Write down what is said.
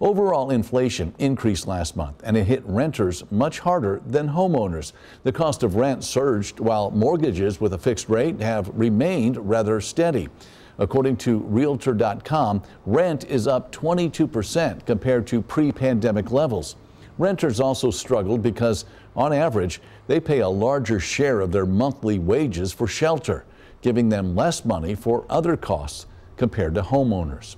Overall inflation increased last month and it hit renters much harder than homeowners. The cost of rent surged while mortgages with a fixed rate have remained rather steady. According to Realtor.com, rent is up 22% compared to pre pandemic levels. Renters also struggled because, on average, they pay a larger share of their monthly wages for shelter, giving them less money for other costs compared to homeowners.